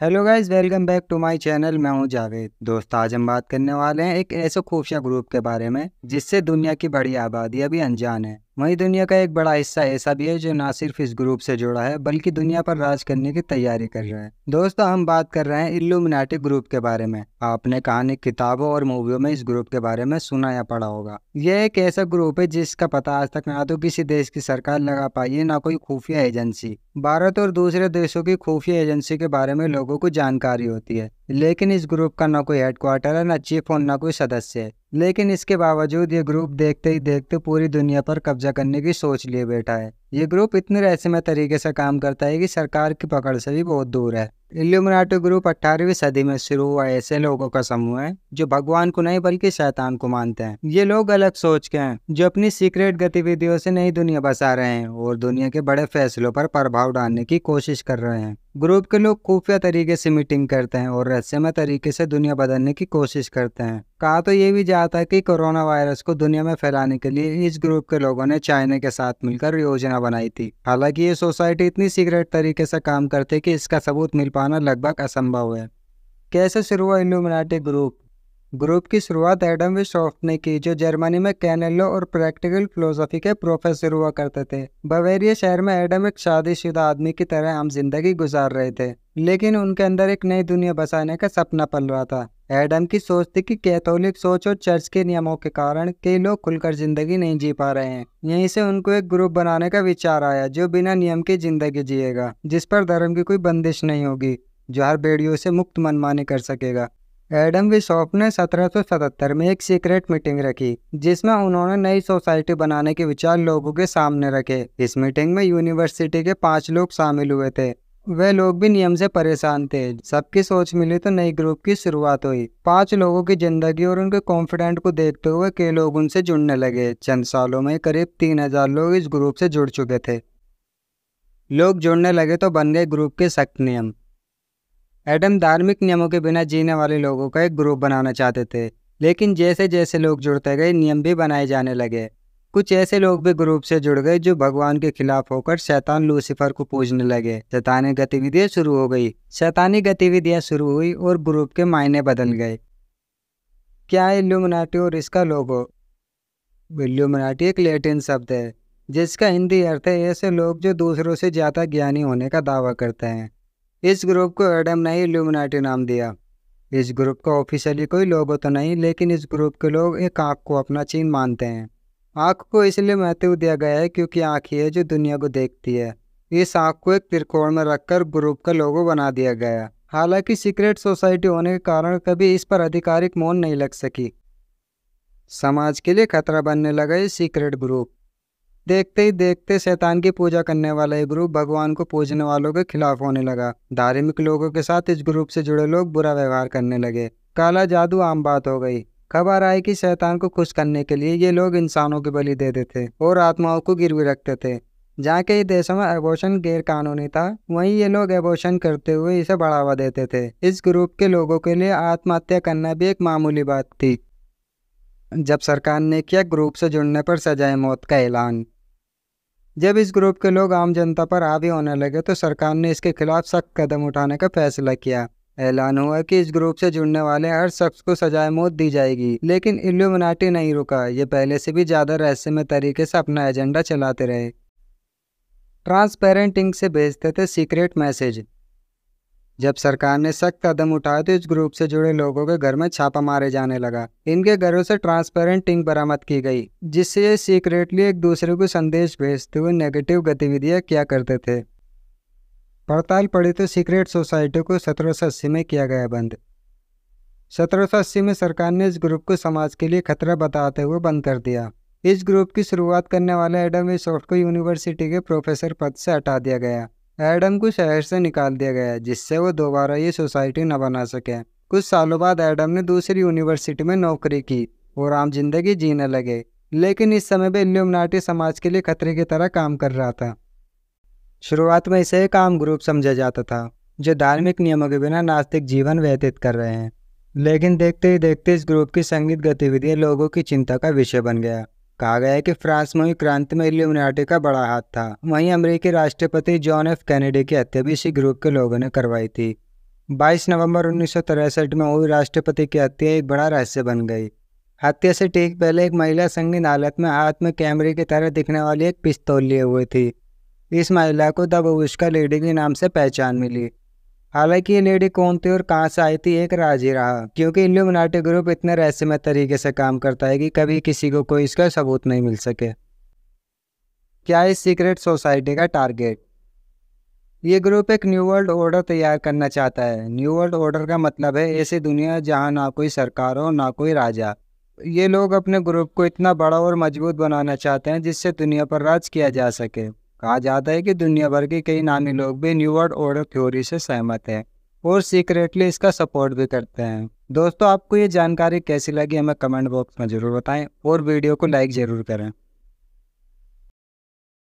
Hello guys welcome back to my channel मैं हूँ जावेद। दोस्त, आज हम बात करने वाले हैं एक ऐसे खुफिया ग्रुप के बारे में, जिससे दुनिया की बड़ी आबादी अभी अनजान है। वहीं दुनिया का एक बड़ा हिस्सा ऐसा भी है जो ना सिर्फ़ इस ग्रुप से जुड़ा है, बल्कि दुनिया पर राज करने की तैयारी कर रहा है। दोस्तों, हम बात कर रहे हैं इल्यूमिनाटी ग्रुप के बारे में। आपने कहानी किताबों और मूवियों में इस ग्रुप के बारे में सुना या पढ़ा होगा। यह एक ऐसा ग्रुप है जिसका पता आज तक ना तो किसी देश की सरकार लगा पाई है, ना कोई खुफिया एजेंसी। भारत और दूसरे देशों की खुफिया एजेंसी के बारे में लोगों को जानकारी होती है, लेकिन इस ग्रुप का ना कोई हेडक्वार्टर है, ना चीफ और ना कोई सदस्य है। लेकिन इसके बावजूद ये ग्रुप देखते ही देखते पूरी दुनिया पर कब्जा करने की सोच लिए बैठा है। ये ग्रुप इतने रहस्यमय तरीके से काम करता है कि सरकार की पकड़ से भी बहुत दूर है। इल्यूमिनाटो ग्रुप 18वीं सदी में शुरू हुआ ऐसे लोगों का समूह है, जो भगवान को नहीं बल्कि शैतान को मानते हैं। ये लोग अलग सोच के हैं, जो अपनी सीक्रेट गतिविधियों से नई दुनिया बसा रहे हैं और दुनिया के बड़े फैसलों पर प्रभाव डालने की कोशिश कर रहे हैं। ग्रुप के लोग खुफिया तरीके से मीटिंग करते हैं और रहस्यमय तरीके से दुनिया बदलने की कोशिश करते हैं। कहा तो ये भी जाता है कि कोरोना वायरस को दुनिया में फैलाने के लिए इस ग्रुप के लोगों ने चाइना के साथ मिलकर योजना बनाई थी। हालाँकि ये सोसाइटी इतनी सीक्रेट तरीके से काम करते कि इसका सबूत मिल पाना लगभग असंभव है। कैसे शुरू हुआ इल्यूमिनाटी ग्रुप ग्रुप की शुरुआत एडम विशॉफ्ट ने की, जो जर्मनी में कैनेलो और प्रैक्टिकल फिलोसफी के प्रोफेसर हुआ करते थे। बवेरिया शहर में एडम एक शादीशुदा आदमी की तरह आम ज़िंदगी गुजार रहे थे, लेकिन उनके अंदर एक नई दुनिया बसाने का सपना पल रहा था। एडम की सोच थी कि कैथोलिक सोच और चर्च के नियमों के कारण कई लोग खुलकर ज़िंदगी नहीं जी पा रहे हैं। यहीं से उनको एक ग्रुप बनाने का विचार आया, जो बिना नियम की ज़िंदगी जिएगा, जिस पर धर्म की कोई बंदिश नहीं होगी, जो हर बेड़ियों से मुक्त मनमानी कर सकेगा। एडम विशॉप ने 1777 में एक सीक्रेट मीटिंग रखी, जिसमें उन्होंने नई सोसाइटी बनाने के विचार लोगों के सामने रखे। इस मीटिंग में यूनिवर्सिटी के पाँच लोग शामिल हुए थे। वे लोग भी नियम से परेशान थे। सबकी सोच मिली तो नई ग्रुप की शुरुआत हुई। पाँच लोगों की ज़िंदगी और उनके कॉन्फिडेंट को देखते हुए कई लोग उनसे जुड़ने लगे। चंद सालों में करीब तीन हज़ार लोग इस ग्रुप से जुड़ चुके थे। लोग जुड़ने लगे तो बन गए ग्रुप के सख्त नियम। एडम धार्मिक नियमों के बिना जीने वाले लोगों का एक ग्रुप बनाना चाहते थे। लेकिन जैसे जैसे लोग जुड़ते गए, नियम भी बनाए जाने लगे। कुछ ऐसे लोग भी ग्रुप से जुड़ गए जो भगवान के खिलाफ होकर शैतान लूसीफर को पूजने लगे। शैतानी गतिविधियाँ शुरू हो गई। शैतानी गतिविधियाँ शुरू हुई और ग्रुप के मायने बदल गए। क्या इल्यूमिनाटी और इसका लोगो? इल्यूमिनाटी एक लेटिन शब्द है, जिसका हिंदी अर्थ है ऐसे लोग जो दूसरों से ज़्यादा ज्ञानी होने का दावा करते हैं। इस ग्रुप को एडम ने इल्यूमिनाटी नाम दिया। इस ग्रुप का ऑफिशियली कोई लोगो तो नहीं, लेकिन इस ग्रुप के लोग एक आँख को अपना चिन्ह मानते हैं। आँख को इसलिए महत्व दिया गया है क्योंकि आँख ही है जो दुनिया को देखती है। इस आँख को एक त्रिकोण में रखकर ग्रुप का लोगो बना दिया गया हालाँकि सीक्रेट सोसाइटी होने के कारण कभी इस पर आधिकारिक मौन नहीं लग सकी। समाज के लिए खतरा बनने लगा ये सीक्रेट ग्रुप देखते ही देखते शैतान की पूजा करने वाला ये ग्रुप भगवान को पूजने वालों के खिलाफ होने लगा। धार्मिक लोगों के साथ इस ग्रुप से जुड़े लोग बुरा व्यवहार करने लगे। काला जादू आम बात हो गई। खबर आई कि शैतान को खुश करने के लिए ये लोग इंसानों की बलि देते और आत्माओं को गिरवी रखते थे जहाँ के देशों में एबोशन गैर कानूनी था, वहीं ये लोग एबोशन करते हुए इसे बढ़ावा देते थे। इस ग्रुप के लोगों के लिए आत्महत्या करना भी एक मामूली बात थी। जब सरकार ने किया ग्रुप से जुड़ने पर सजाए मौत का ऐलान। जब इस ग्रुप के लोग आम जनता पर हावी होने लगे तो सरकार ने इसके खिलाफ सख्त कदम उठाने का फैसला किया। ऐलान हुआ कि इस ग्रुप से जुड़ने वाले हर शख्स को सजाए मौत दी जाएगी। लेकिन इल्यूमिनाटी नहीं रुका। ये पहले से भी ज़्यादा रहस्यमय तरीके से अपना एजेंडा चलाते रहे। ट्रांसपेरेंट इंक से भेजते थे सीक्रेट मैसेज। जब सरकार ने सख्त कदम उठाए तो इस ग्रुप से जुड़े लोगों के घर में छापा मारे जाने लगा। इनके घरों से ट्रांसपेरेंट इंक बरामद की गई, जिससे ये सीक्रेटली एक दूसरे को संदेश भेजते हुए नेगेटिव गतिविधियाँ किया करते थे। पड़ताल पड़ी तो सीक्रेट सोसाइटी को सत्रह में किया गया बंद। सत्रह में सरकार ने इस ग्रुप को समाज के लिए खतरा बताते हुए बंद कर दिया। इस ग्रुप की शुरुआत करने वाले एडम विसोफ्ट को यूनिवर्सिटी के प्रोफेसर पद से हटा दिया गया। एडम को शहर से निकाल दिया गया, जिससे वो दोबारा ये सोसाइटी न बना सके। कुछ सालों बाद एडम ने दूसरी यूनिवर्सिटी में नौकरी की और आम ज़िंदगी जीने लगे। लेकिन इस समय भी इल्यूमनाटी समाज के लिए खतरे की तरह काम कर रहा था। शुरुआत में इसे एक आम ग्रुप समझा जाता था, जो धार्मिक नियमों के बिना नास्तिक जीवन व्यतीत कर रहे हैं। लेकिन देखते ही देखते इस ग्रुप की संगीत गतिविधियाँ लोगों की चिंता का विषय बन गया। कहा गया है कि फ्रांस में हुई क्रांति में इल्यूमिनाटी का बड़ा हाथ था। वहीं अमेरिकी राष्ट्रपति जॉन एफ़ कैनेडी की हत्या भी इसी ग्रुप के लोगों ने करवाई थी। 22 नवंबर उन्नीस में हुई राष्ट्रपति की हत्या एक बड़ा रहस्य बन गई। हत्या से ठीक पहले एक महिला संगीन हालत में हाथ में कैमरे की तरह दिखने वाली एक पिस्तौल लिए हुए थी। इस महिला को तब उसका लेडी के नाम से पहचान मिली। हालाँकि ये लेडी कौन थी और कहाँ से आई थी, एक राज ही रहा, क्योंकि इल्यूमिनाटी ग्रुप इतने रहस्यमय तरीके से काम करता है कि कभी किसी को कोई इसका सबूत नहीं मिल सके। क्या इस सीक्रेट सोसाइटी का टारगेट ये ग्रुप एक न्यू वर्ल्ड ऑर्डर तैयार करना चाहता है। न्यू वर्ल्ड ऑर्डर का मतलब है ऐसी दुनिया जहाँ ना कोई सरकार हो, ना कोई राजा। ये लोग अपने ग्रुप को इतना बड़ा और मज़बूत बनाना चाहते हैं जिससे दुनिया पर राज किया जा सके। कहा जाता है कि दुनिया भर के कई नामी लोग भी न्यू वर्ल्ड ऑर्डर थ्योरी से सहमत हैं और सीक्रेटली इसका सपोर्ट भी करते हैं। दोस्तों, आपको ये जानकारी कैसी लगी, हमें कमेंट बॉक्स में ज़रूर बताएँ और वीडियो को लाइक ज़रूर करें।